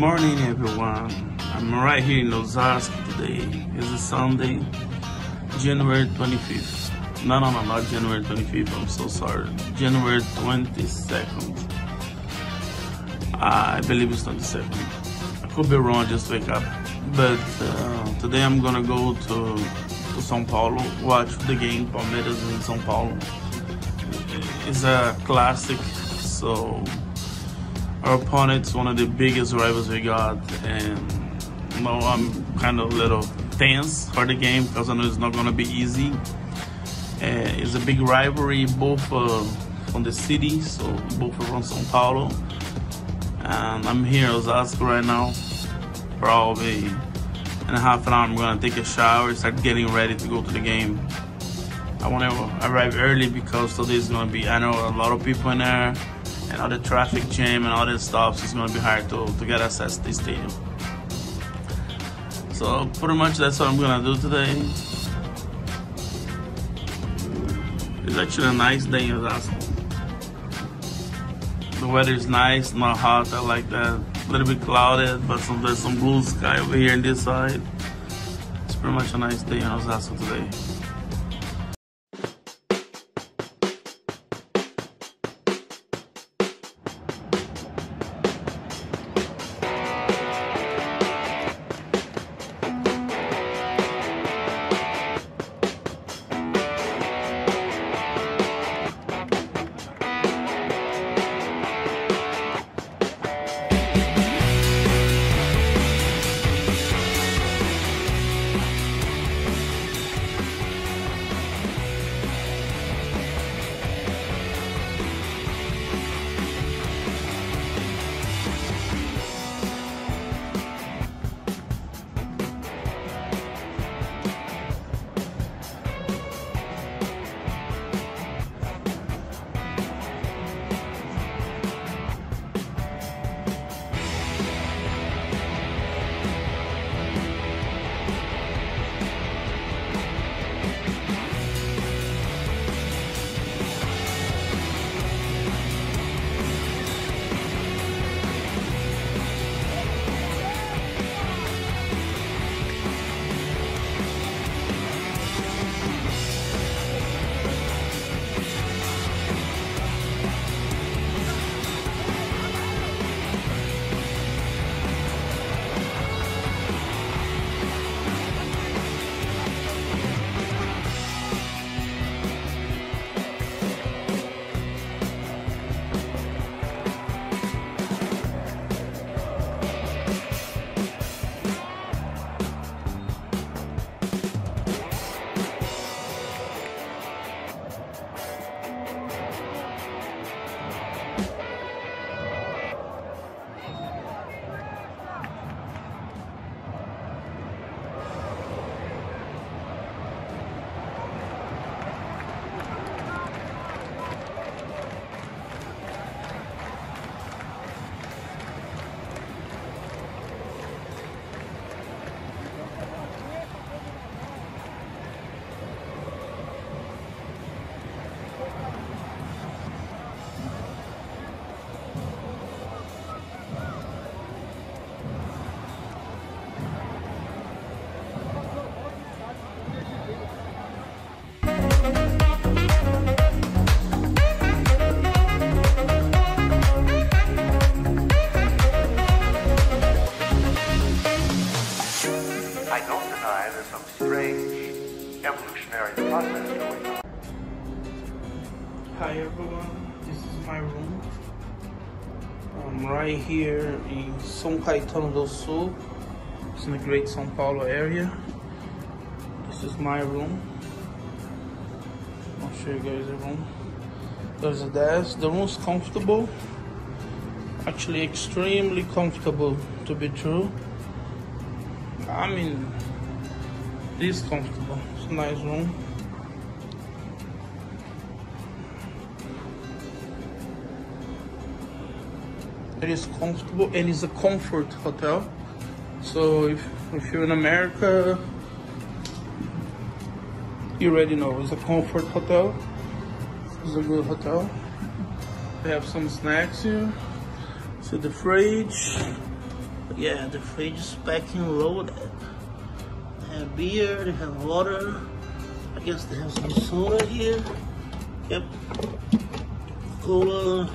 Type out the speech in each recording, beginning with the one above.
Good morning, everyone. I'm right here in Osasco today. It's a Sunday, January 25th. No, no, no, not January 25th. I'm so sorry. January 22nd. I believe it's 22nd. I could be wrong, just wake up. But uh, today I'm gonna go to, to São Paulo, watch the game Palmeiras in São Paulo. It's a classic, so our opponent's one of the biggest rivals we got, and you know, I'm kind of a little tense for the game because I know it's not gonna be easy. Uh, it's a big rivalry, both uh, from the city, so both from São Paulo. And I'm here in Osasco right now. Probably in a half an hour, I'm gonna take a shower, start getting ready to go to the game. I want to arrive early because today is gonna be. I know a lot of people in there and all the traffic jam and all the stops so it's gonna be hard to, to get access to the stadium. So pretty much that's what I'm gonna do today. It's actually a nice day in Osasco. The weather is nice, not hot, I like that. A little bit clouded, but some, there's some blue sky over here on this side. It's pretty much a nice day in Osasco today. Here in São Caetano do Sul. It's in the great São Paulo area. This is my room. I'll show you guys the room. There's a desk. The room's comfortable. Actually extremely comfortable to be true. I mean, it is comfortable. It's a nice room. It is comfortable and it's a comfort hotel. So if, if you're in America, you already know it's a comfort hotel. It's a good hotel. They have some snacks here. So the fridge, Yeah, the fridge is packing and loaded. They have beer, they have water. I guess they have some soda here. Yep. Cola.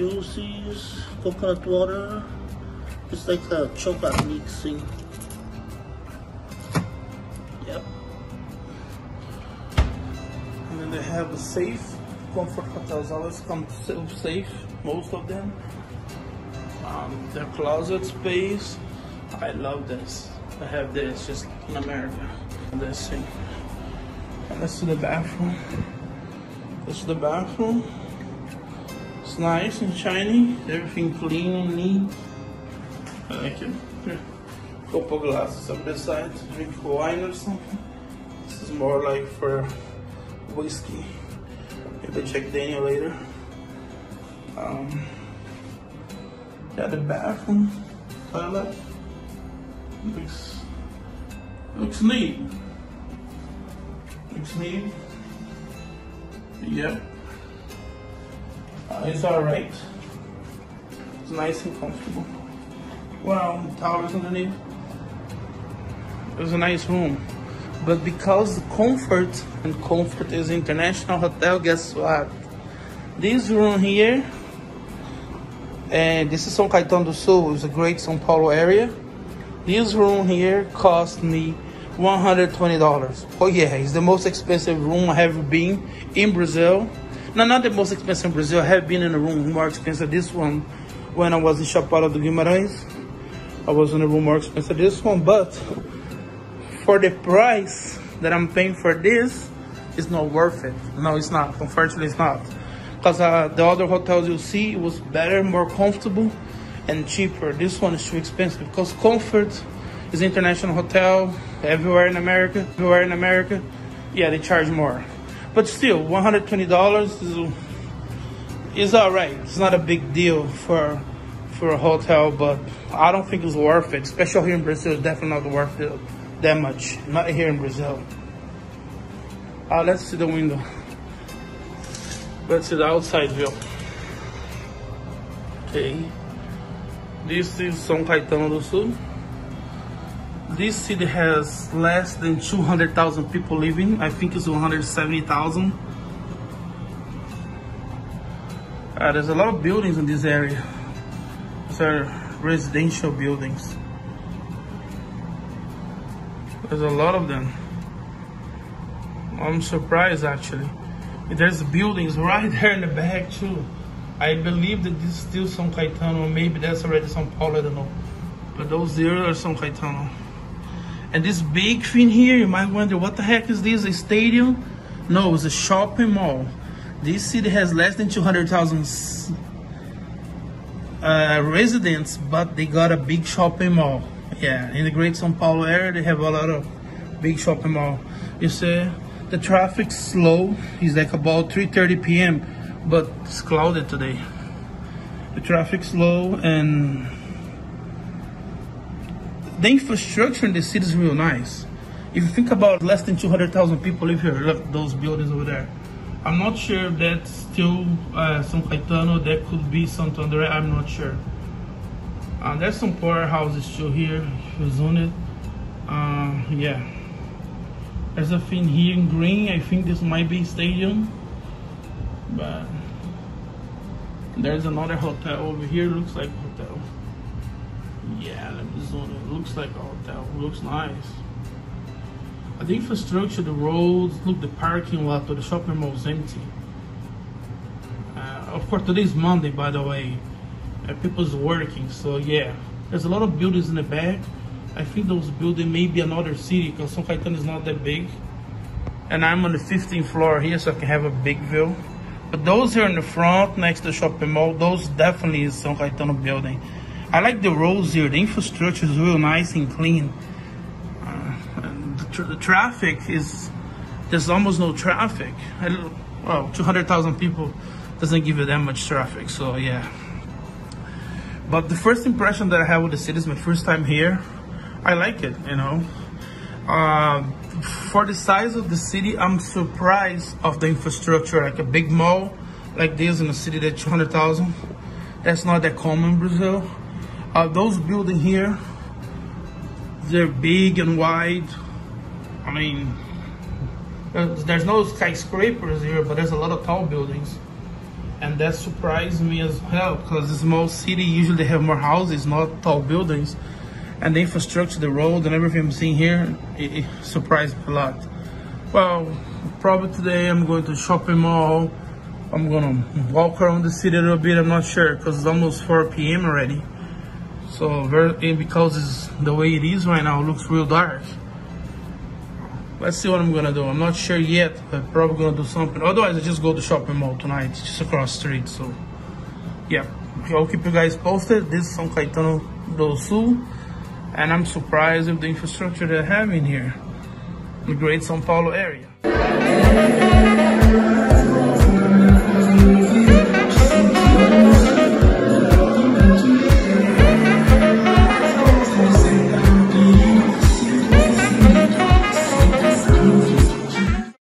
Juices, coconut water. It's like a chocolate mixing. Yep. And then they have a safe. Comfort hotels always come safe, most of them. Um, their closet space. I love this. I have this just in America. Let's see. Let's see the bathroom. This is the bathroom. Nice and shiny. Everything clean and neat. I like it. Couple glasses on this side drink wine or something. This is more like for whiskey. Maybe Jack Daniel later. Um, yeah, the bathroom toilet looks looks neat. Looks neat. Yep. Uh, it's alright. It's nice and comfortable. Well, towers underneath. It was a nice room. But because the comfort and comfort is international hotel, guess what? This room here, and this is São Caetano do Sul, it's a great São Paulo area. This room here cost me $120. Oh yeah, it's the most expensive room I have been in Brazil. No, not the most expensive in Brazil. I have been in a room more expensive. than This one, when I was in Chapada do Guimarães, I was in a room more expensive. than This one, but for the price that I'm paying for this, it's not worth it. No, it's not. Unfortunately, it's not. Because uh, the other hotels you see, it was better, more comfortable, and cheaper. This one is too expensive because comfort is international hotel everywhere in America. Everywhere in America, yeah, they charge more. But still, $120 is, is all right. It's not a big deal for for a hotel, but I don't think it's worth it. Especially here in Brazil, it's definitely not worth it that much. Not here in Brazil. Uh, let's see the window. Let's see the outside view. Okay. This is São Caetano do Sul. This city has less than 200,000 people living. I think it's 170,000. Uh, there's a lot of buildings in this area. These are residential buildings. There's a lot of them. I'm surprised actually. There's buildings right there in the back too. I believe that this is still São Caetano, maybe that's already São Paulo, I don't know. But those there are São Caetano. And this big thing here, you might wonder, what the heck is this, a stadium? No, it's a shopping mall. This city has less than 200,000 uh, residents, but they got a big shopping mall. Yeah, in the Great São Paulo area, they have a lot of big shopping mall. You see, the traffic's slow. It's like about 3.30 p.m., but it's clouded today. The traffic's slow and the infrastructure in the city is real nice. If you think about less than 200,000 people live here, look those buildings over there. I'm not sure that's still uh, Caetano, that could be Santo André, I'm not sure. Uh, there's some poor houses still here, if you zoom it. Uh, yeah. There's a thing here in green, I think this might be stadium. But there's another hotel over here, looks like hotel. Yeah, let me zoom in. Looks like a hotel. Looks nice. The infrastructure, the roads, look, the parking lot or the shopping mall is empty. Uh, of course, today is Monday, by the way. Uh, people's working, so yeah. There's a lot of buildings in the back. I think those buildings may be another city because São Caetano is not that big. And I'm on the 15th floor here, so I can have a big view. But those here in the front, next to the shopping mall, those definitely is São Caetano building. I like the roads here. The infrastructure is real nice and clean. Uh, the, the, traffic is there's almost no traffic. I, well, 200,000 people doesn't give you that much traffic. So yeah. But the first impression that I have with the city is my first time here. I like it, you know. Uh, for the size of the city, I'm surprised of the infrastructure, like a big mall like this in a city that's 200,000 That's not that common in Brazil. Uh, those buildings here, they're big and wide. I mean, there's no skyscrapers here, but there's a lot of tall buildings. And that surprised me as hell, because a small city usually have more houses, not tall buildings. And the infrastructure, the road and everything I'm seeing here, it, it surprised me a lot. Well, probably today I'm going to shopping mall. I'm gonna walk around the city a little bit. I'm not sure because it's almost 4 p.m. already. So very because it's the way it is right now, looks real dark. Let's see what I'm gonna do. I'm not sure yet, but probably gonna do something. Otherwise, I just go to shopping mall tonight, it's just across street. So yeah, I'll keep you guys posted. This is São Caetano do Sul, and I'm surprised with the infrastructure they have in here, the Great São Paulo area.